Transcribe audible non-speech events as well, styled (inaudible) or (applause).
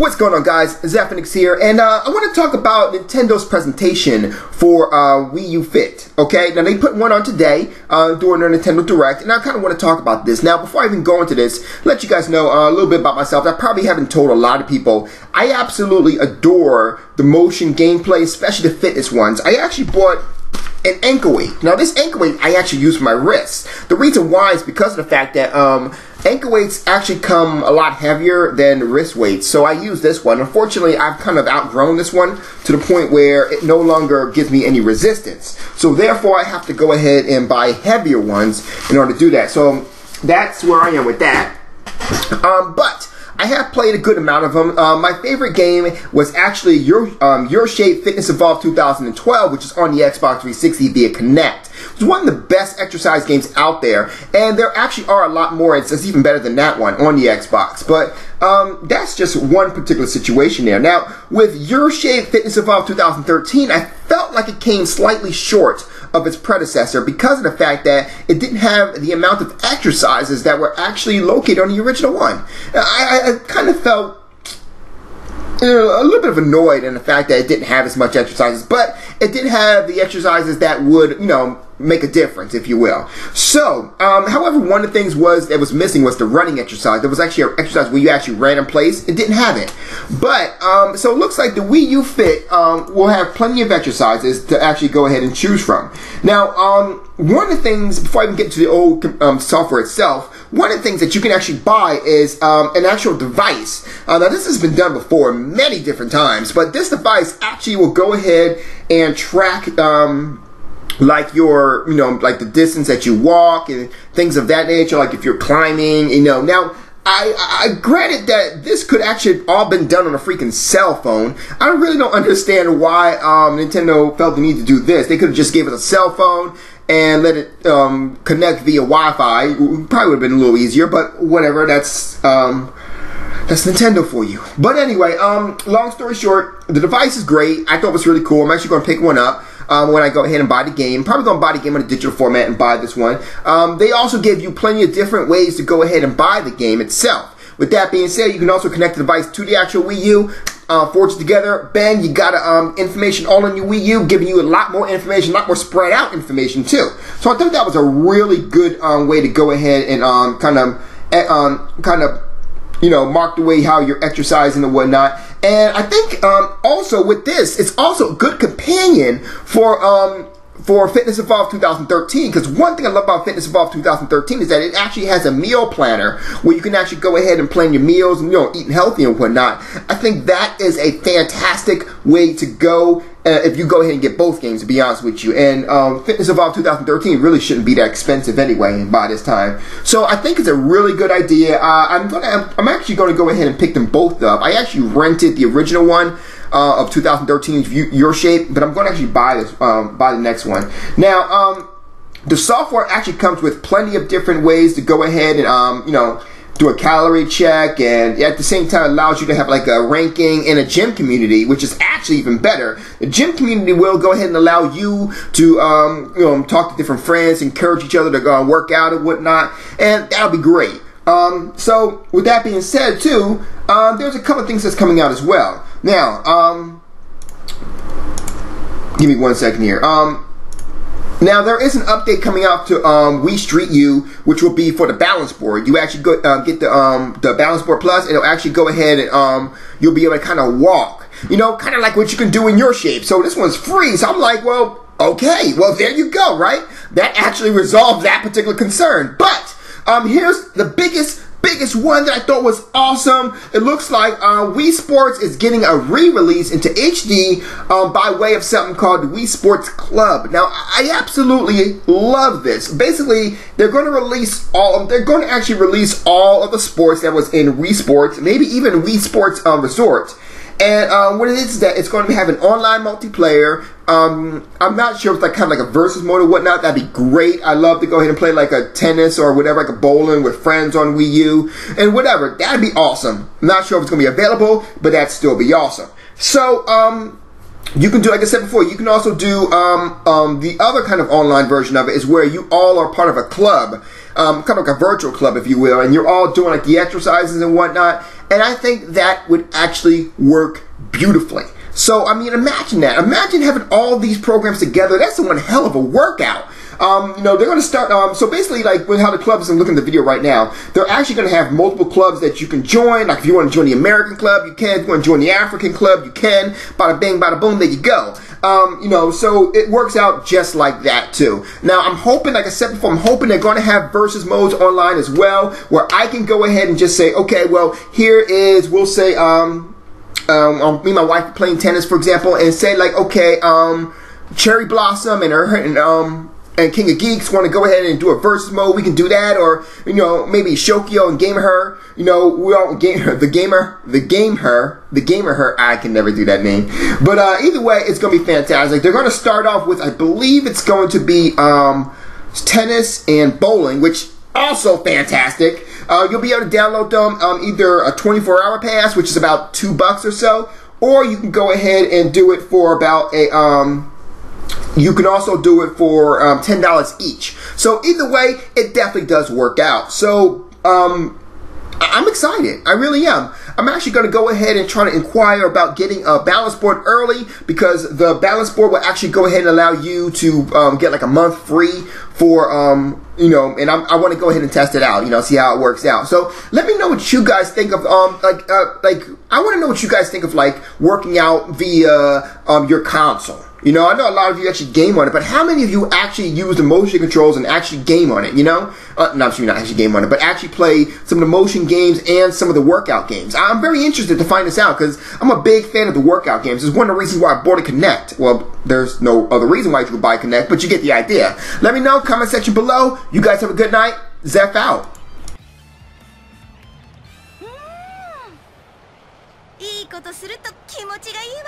What's going on, guys? Zephyrnix here, and uh, I want to talk about Nintendo's presentation for uh, Wii U Fit. Okay, now they put one on today uh, during their Nintendo Direct, and I kind of want to talk about this. Now, before I even go into this, let you guys know uh, a little bit about myself. I probably haven't told a lot of people. I absolutely adore the motion gameplay, especially the fitness ones. I actually bought an ankle weight. Now, this ankle weight I actually use for my wrists. The reason why is because of the fact that um, ankle weights actually come a lot heavier than wrist weights. So I use this one. Unfortunately, I've kind of outgrown this one to the point where it no longer gives me any resistance. So therefore, I have to go ahead and buy heavier ones in order to do that. So that's where I am with that. Um, but I have played a good amount of them. Uh, my favorite game was actually Your um, Your Shape Fitness Evolved 2012, which is on the Xbox 360 via Kinect. It's one of the best exercise games out there, and there actually are a lot more. It's, it's even better than that one on the Xbox. But um, that's just one particular situation there. Now, with Your Shape Fitness Evolved 2013, I felt like it came slightly short of its predecessor because of the fact that it didn't have the amount of exercises that were actually located on the original one. I, I, kind of felt you know, a little bit of annoyed in the fact that it didn't have as much exercises, but it did have the exercises that would, you know, make a difference, if you will. So, um, however, one of the things was that was missing was the running exercise. There was actually an exercise where you actually ran in place. It didn't have it. But, um, so it looks like the Wii U Fit um, will have plenty of exercises to actually go ahead and choose from. Now, um, one of the things, before I even get to the old um, software itself, one of the things that you can actually buy is um, an actual device. Uh, now, this has been done before many different times, but this device actually will go ahead and track um, like your, you know, like the distance that you walk and things of that nature, like if you're climbing, you know. Now, I, I granted that this could actually all been done on a freaking cell phone. I really don't understand why um, Nintendo felt the need to do this. They could have just gave us a cell phone and let it um, connect via Wi-Fi. Probably would have been a little easier, but whatever. That's um, that's Nintendo for you. But anyway, um, long story short, the device is great. I thought it was really cool. I'm actually going to pick one up um, when I go ahead and buy the game. Probably to buy the game in a digital format and buy this one. Um, they also give you plenty of different ways to go ahead and buy the game itself. With that being said, you can also connect the device to the actual Wii U, uh, forge together. Bang, you got um, information all on your Wii U, giving you a lot more information, a lot more spread out information too. So I thought that was a really good um, way to go ahead and um, kind of, eh, um, kind of you know, mark the way how you're exercising and whatnot. And I think um, also with this, it's also a good companion for um, for Fitness Evolved 2013 because one thing I love about Fitness Evolved 2013 is that it actually has a meal planner where you can actually go ahead and plan your meals and you know eating healthy and whatnot. I think that is a fantastic way to go uh, if you go ahead and get both games. To be honest with you, and um, Fitness Evolved 2013 really shouldn't be that expensive anyway by this time. So I think it's a really good idea. Uh, I'm gonna I'm actually going to go ahead and pick them both up. I actually rented the original one uh, of 2013's Your Shape, but I'm going to actually buy this, um, buy the next one. Now, um, the software actually comes with plenty of different ways to go ahead and, um, you know, do a calorie check and at the same time allows you to have like a ranking in a gym community which is actually even better. The gym community will go ahead and allow you to um, you know talk to different friends encourage each other to go and work out and whatnot and that'll be great. Um, so with that being said too um, there's a couple things that's coming out as well. Now, um, give me one second here. Um, now there is an update coming out to um, Wii Street U, which will be for the balance board. You actually go, uh, get the um, the balance board plus, and it'll actually go ahead and um, you'll be able to kind of walk. You know, kind of like what you can do in your shape. So this one's free. So I'm like, well, okay, well there you go, right? That actually resolves that particular concern. But um, here's the biggest biggest one that I thought was awesome. It looks like uh, Wii Sports is getting a re-release into HD um, by way of something called Wii Sports Club. Now, I absolutely love this. Basically, they're going to release all. They're going to actually release all of the sports that was in Wii Sports, maybe even Wii Sports um, Resort. And um, what it is that it's going to have an online multiplayer. Um, I'm not sure if it's like kind of like a versus mode or whatnot. That'd be great. I love to go ahead and play like a tennis or whatever, like a bowling with friends on Wii U and whatever. That'd be awesome. I'm not sure if it's going to be available, but that'd still be awesome. So, um, you can do, like I said before, you can also do um, um, the other kind of online version of it is where you all are part of a club, um, kind of like a virtual club, if you will, and you're all doing like the exercises and whatnot. And I think that would actually work beautifully. So, I mean, imagine that. Imagine having all these programs together. That's one hell of a workout. Um, you know, they're going to start. Um, so basically, like with how the clubs, I'm looking at the video right now, they're actually going to have multiple clubs that you can join. Like if you want to join the American club, you can. If you want to join the African club, you can. Bada bing, bada boom, there you go. Um, you know, so it works out just like that too. Now, I'm hoping, like I said before, I'm hoping they're going to have versus modes online as well, where I can go ahead and just say, okay, well, here is, we'll say, um, um, um me and my wife playing tennis, for example, and say like, okay, um, Cherry Blossom and her, and um, and King of Geeks want to go ahead and do a versus mode, we can do that. Or you know maybe Shokyo and Gamer Her. You know we all game her, (laughs) the gamer, the game her, the gamer her. I can never do that name, but uh, either way, it's gonna be fantastic. They're gonna start off with, I believe it's going to be um, tennis and bowling, which also fantastic. Uh, you'll be able to download them um, either a 24 hour pass, which is about two bucks or so, or you can go ahead and do it for about a um, you can also do it for um, $10 each. So either way, it definitely does work out. So um, I'm excited. I really am. I'm actually going to go ahead and try to inquire about getting a balance board early because the balance board will actually go ahead and allow you to um, get like a month free for, um, you know, and I'm, i want to go ahead and test it out, you know, see how it works out. So let me know what you guys think of, um, like, uh, like, I want to know what you guys think of like working out via, um, your console. You know, I know a lot of you actually game on it, but how many of you actually use the motion controls and actually game on it? You know, uh, not sure not actually game on it, but actually play some of the motion games and some of the workout games. I'm very interested to find this out because I'm a big fan of the workout games. It's one of the reasons why I bought a Kinect. Well, there's no other reason why you could buy a Kinect, but you get the idea. Let me know, comment section below. You guys have a good night. Zeph out. いいことすると気持ちがいいわ。